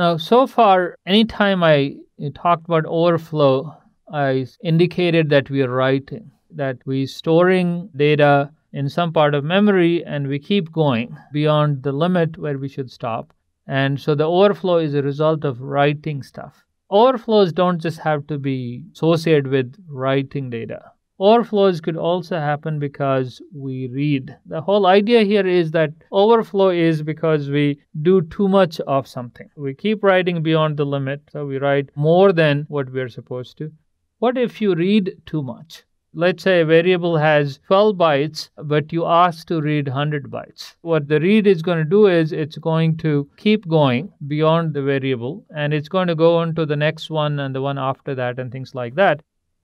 Now, so far, anytime I talked about overflow, I indicated that we are writing, that we're storing data in some part of memory and we keep going beyond the limit where we should stop. And so the overflow is a result of writing stuff. Overflows don't just have to be associated with writing data. Overflows could also happen because we read. The whole idea here is that overflow is because we do too much of something. We keep writing beyond the limit, so we write more than what we're supposed to. What if you read too much? Let's say a variable has 12 bytes, but you ask to read 100 bytes. What the read is going to do is it's going to keep going beyond the variable and it's going to go on to the next one and the one after that and things like that.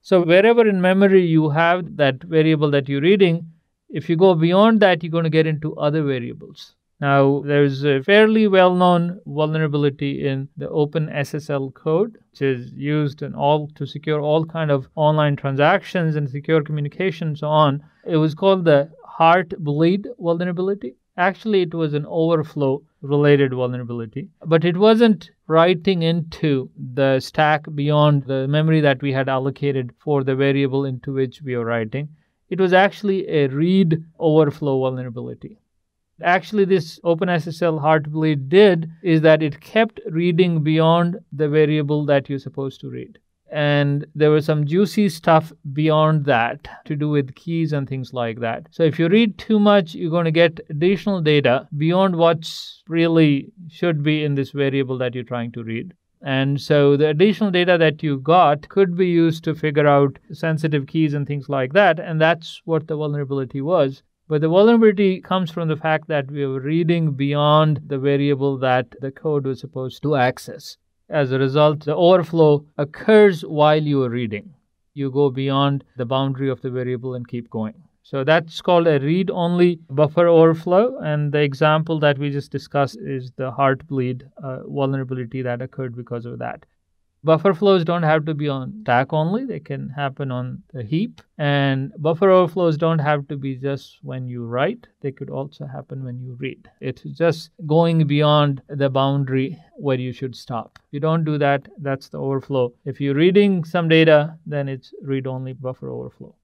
So wherever in memory you have that variable that you're reading, if you go beyond that, you're going to get into other variables. Now, there's a fairly well known vulnerability in the OpenSSL code, which is used in all to secure all kind of online transactions and secure communication and so on. It was called the Heartbleed vulnerability. Actually, it was an overflow related vulnerability, but it wasn't writing into the stack beyond the memory that we had allocated for the variable into which we were writing. It was actually a read overflow vulnerability. Actually, this OpenSSL Heartbleed did is that it kept reading beyond the variable that you're supposed to read and there was some juicy stuff beyond that to do with keys and things like that. So if you read too much, you're going to get additional data beyond what's really should be in this variable that you're trying to read. And so the additional data that you got could be used to figure out sensitive keys and things like that. And that's what the vulnerability was. But the vulnerability comes from the fact that we were reading beyond the variable that the code was supposed to access. As a result, the overflow occurs while you are reading. You go beyond the boundary of the variable and keep going. So that's called a read only buffer overflow. And the example that we just discussed is the heartbleed uh, vulnerability that occurred because of that. Buffer flows don't have to be on stack only, they can happen on the heap. And buffer overflows don't have to be just when you write, they could also happen when you read. It's just going beyond the boundary where you should stop. If you don't do that, that's the overflow. If you're reading some data, then it's read only buffer overflow.